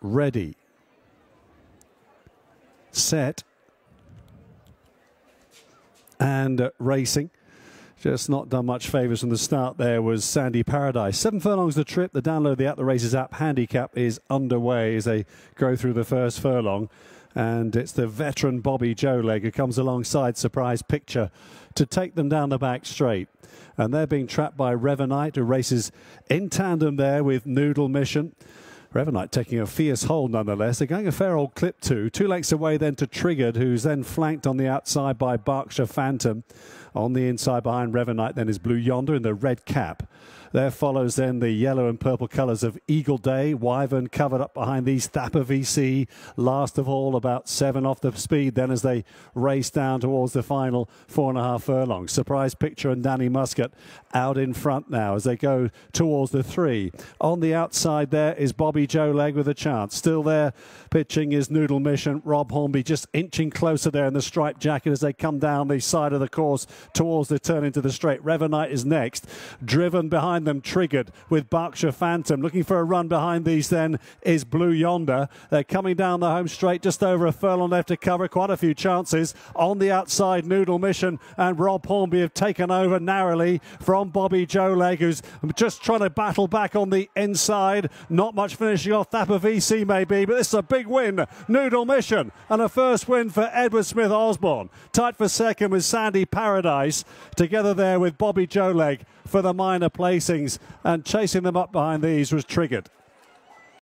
ready, set, and uh, racing. Just not done much favours from the start there was Sandy Paradise. Seven furlongs the trip. The download the At the Races app handicap is underway as they go through the first furlong. And it's the veteran Bobby Joe Leg who comes alongside Surprise Picture to take them down the back straight. And they're being trapped by Revanite, who races in tandem there with Noodle Mission. Revanite taking a fierce hold nonetheless. They're going a fair old clip too. Two lengths away then to Triggered, who's then flanked on the outside by Berkshire Phantom. On the inside behind Revanite then is Blue Yonder in the red cap. There follows then the yellow and purple colours of Eagle Day. Wyvern covered up behind these Thapper VC. Last of all, about seven off the speed then as they race down towards the final four and a half furlongs. Surprise Picture and Danny Muscutt out in front now as they go towards the three. On the outside there is Bobby Joe Leg with a chance. Still there pitching is Noodle Mission. Rob Hornby just inching closer there in the striped jacket as they come down the side of the course towards the turn into the straight. Revanite is next. Driven behind them, triggered with Berkshire Phantom. Looking for a run behind these then is Blue Yonder. They're coming down the home straight, just over a furlong left to cover. Quite a few chances. On the outside, Noodle Mission and Rob Hornby have taken over narrowly from Bobby Joe Leg, who's just trying to battle back on the inside. Not much finishing off Thapper VC maybe, but this is a big win. Noodle Mission and a first win for Edward Smith Osborne. Tight for second with Sandy Paradise. Together there with Bobby Joe Leg for the minor And chasing them up behind these was Triggered.